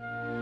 you